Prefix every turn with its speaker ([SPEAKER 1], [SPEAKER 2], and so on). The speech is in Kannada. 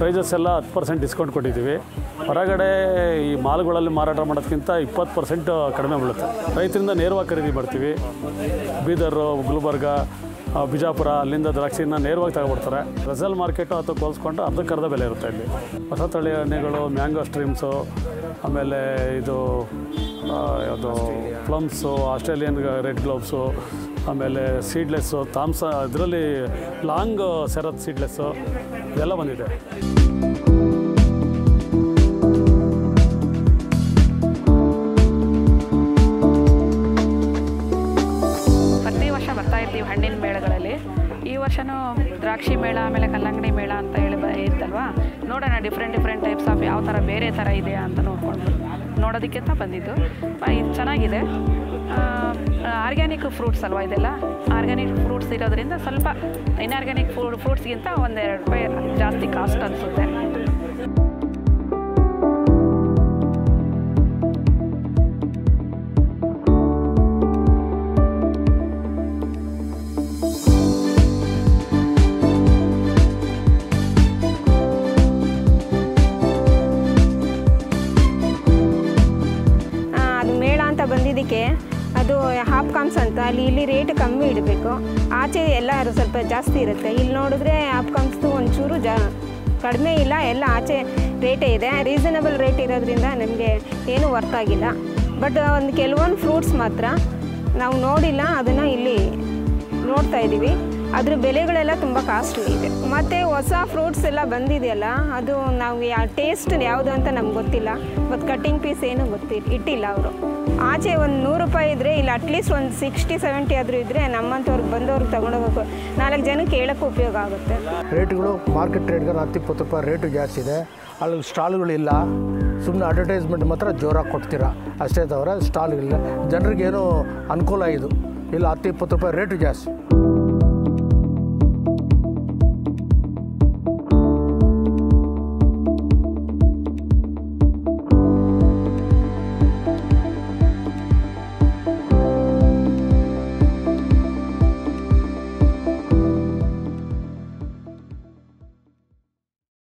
[SPEAKER 1] ಪ್ರೈಸಸ್ ಎಲ್ಲ ಹತ್ತು ಪರ್ಸೆಂಟ್ ಡಿಸ್ಕೌಂಟ್ ಕೊಟ್ಟಿದ್ದೀವಿ. ಹೊರಗಡೆ ಈ ಮಾಲ್ಗಳಲ್ಲಿ ಮಾರಾಟ ಮಾಡೋದಕ್ಕಿಂತ ಇಪ್ಪತ್ತು ಪರ್ಸೆಂಟ್ ಕಡಿಮೆ ಬೀಳುತ್ತೆ. ರೈತರಿಂದ ನೇರವಾಗಿ ಖರೀದಿ ಮಾಡ್ತೀವಿ. ಬೀದರು, ಗುಲ್ಬರ್ಗ ಬಿಜಾಪುರ, ಅಲ್ಲಿಂದ ದ್ರಾಕ್ಷಿಯನ್ನು ನೇರವಾಗಿ ತಗೊಬಿಡ್ತಾರೆ ರೆಸಲ್ ಮಾರ್ಕೆಟು ಅಥವಾ ಹೋಲಿಸ್ಕೊಂಡು ಅರ್ಧಕ್ಕರ್ಧ ಬೆಲೆ ಇರುತ್ತೆ ಇಲ್ಲಿ. ಹೊಸ ತಳಿ ಹಣ್ಣುಗಳು ಮ್ಯಾಂಗೋ ಸ್ಟ್ರೀಮ್ಸು ಆಮೇಲೆ ಇದು ಯಾವುದು ಪ್ಲಮ್ಸು ಆಸ್ಟ್ರೇಲಿಯನ್ ರೆಡ್ ಗ್ಲೋವ್ಸು ಆಮೇಲೆ ಸೀಡ್ಲೆಸ್ಸು ತಾಮ್ಸ ಇದರಲ್ಲಿ ಲಾಂಗ್ ಸೆರತ್ ಸೀಡ್ಲೆಸ್ಸು ಇದೆಲ್ಲ ಬಂದಿದೆ.
[SPEAKER 2] ಪ್ರತಿ ವರ್ಷ ಬರ್ತಾ ಇರ್ತೀವಿ ಹಣ್ಣಿನ ಮೇಳಗಳಲ್ಲಿ. ಈ ವರ್ಷನೂ ದ್ರಾಕ್ಷಿ ಮೇಳ, ಆಮೇಲೆ ಕಲ್ಲಂಗಡಿ ಮೇಳ ಅಂತ ಹೇಳಿ ಇತ್ತಲ್ವಾ? ನೋಡೋಣ ಡಿಫ್ರೆಂಟ್ ಡಿಫ್ರೆಂಟ್ ಟೈಪ್ಸ್ ಆಫ್ ಯಾವ ಥರ ಬೇರೆ ಥರ ಇದೆಯಾ ಅಂತ ನೋಡ್ಕೊಂಡು. ನೋಡೋದಕ್ಕೆ ಅಂತ ಬಂದಿದ್ದು ಇದು ಚೆನ್ನಾಗಿದೆ. ಆರ್ಗ್ಯಾನಿಕ್ ಫ್ರೂಟ್ಸ್ ಅಲ್ವಾ ಇದೆಲ್ಲ? ಆರ್ಗ್ಯಾನಿಕ್ ಫ್ರೂಟ್ಸ್ ಇರೋದ್ರಿಂದ ಸ್ವಲ್ಪ ಇನ್ಆರ್ಗ್ಯಾನಿಕ್ ಫ್ರೂ ಫ್ರೂಟ್ಸ್ಗಿಂತ ಒಂದೆರಡು ರೂಪಾಯಿ ಜಾಸ್ತಿ ಕಾಸ್ಟ್ ಅನಿಸುತ್ತೆ.
[SPEAKER 3] ಬಂದಿದ್ದಕ್ಕೆ ಅದು ಹಾಪ್ ಕಾಮ್ಸ್ ಅಂತ ಅಲ್ಲಿ ಇಲ್ಲಿ ರೇಟ್ ಕಮ್ಮಿ ಇಡಬೇಕು. ಆಚೆ ಎಲ್ಲ ಸ್ವಲ್ಪ ಜಾಸ್ತಿ ಇರುತ್ತೆ. ಇಲ್ಲಿ ನೋಡಿದ್ರೆ ಹಾಪ್ ಕಾಮ್ಸ್ದು ಒಂಚೂರು ಜಾ, ಕಡಿಮೆ ಇಲ್ಲ. ಎಲ್ಲ ಆಚೆ ರೇಟೇ ಇದೆ. ರೀಸನಬಲ್ ರೇಟ್ ಇರೋದ್ರಿಂದ ನಮಗೆ ಏನೂ ವರ್ತ್ ಆಗಿಲ್ಲ. ಬಟ್ ಒಂದು ಕೆಲವೊಂದು ಫ್ರೂಟ್ಸ್ ಮಾತ್ರ ನಾವು ನೋಡಿಲ್ಲ. ಅದನ್ನು ಇಲ್ಲಿ ನೋಡ್ತಾ ಇದ್ದೀವಿ ಅದ್ರ ಬೆಲೆಗಳೆಲ್ಲ ತುಂಬ ಕಾಸ್ಟ್ಲಿ ಇದೆ. ಮತ್ತು ಹೊಸ ಫ್ರೂಟ್ಸ್ ಎಲ್ಲ ಬಂದಿದೆಯಲ್ಲ, ಅದು ನಾವು ಟೇಸ್ಟ್ ಯಾವುದು ಅಂತ ನಮ್ಗೆ ಗೊತ್ತಿಲ್ಲ. ಮತ್ತು ಕಟ್ಟಿಂಗ್ ಪೀಸ್ ಏನು ಗೊತ್ತಿಲ್ಲ ಇಟ್ಟಿಲ್ಲ ಅವರು. ಆಚೆ ಒಂದು ನೂರು ರೂಪಾಯಿ ಇದ್ದರೆ ಇಲ್ಲಿ ಅಟ್ಲೀಸ್ಟ್ ಒಂದು ಸಿಕ್ಸ್ಟಿ ಸೆವೆಂಟಿ ಆದರೂ ಇದ್ದರೆ ನಮ್ಮಂಥವ್ರಿಗೆ ಬಂದವ್ರಿಗೆ ತೊಗೊಂಡೋಗೋಕೆ ನಾಲ್ಕು ಜನಕ್ಕೆ ಹೇಳೋಕ್ಕೆ ಉಪಯೋಗ ಆಗುತ್ತೆ.
[SPEAKER 4] ರೇಟ್ಗಳು ಮಾರ್ಕೆಟ್ ರೇಟ್ಗಳು ಹತ್ತು ಇಪ್ಪತ್ತು ರೂಪಾಯಿ ರೇಟು ಜಾಸ್ತಿ ಇದೆ. ಅಲ್ಲಿ ಸ್ಟಾಲ್ಗಳಿಲ್ಲ ಸುಮ್ಮನೆ ಅಡ್ವರ್ಟೈಸ್ಮೆಂಟ್ ಮಾತ್ರ ಜೋರಾಗಿ ಕೊಡ್ತೀರಾ? ಅಷ್ಟೇ ತವರ, ಸ್ಟಾಲ್ಗಳಿಲ್ಲ. ಜನರಿಗೇನು ಅನುಕೂಲ ಇದು ಇಲ್ಲ ಹತ್ತು ಇಪ್ಪತ್ತು ರೂಪಾಯಿ ರೇಟು ಜಾಸ್ತಿ.